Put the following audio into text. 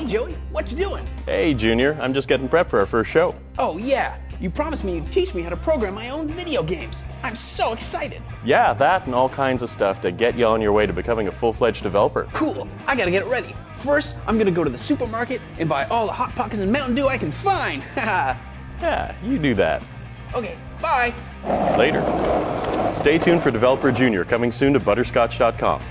Hey, Joey, what you doing? Hey, Junior, I'm just getting prepped for our first show. Oh, yeah. You promised me you'd teach me how to program my own video games. I'm so excited. Yeah, that and all kinds of stuff to get you on your way to becoming a full fledged developer. Cool. I gotta get it ready. First, I'm gonna go to the supermarket and buy all the Hot Pockets and Mountain Dew I can find. Haha. Yeah, you do that. okay, bye. Later. Stay tuned for Developer Junior coming soon to butterscotch.com.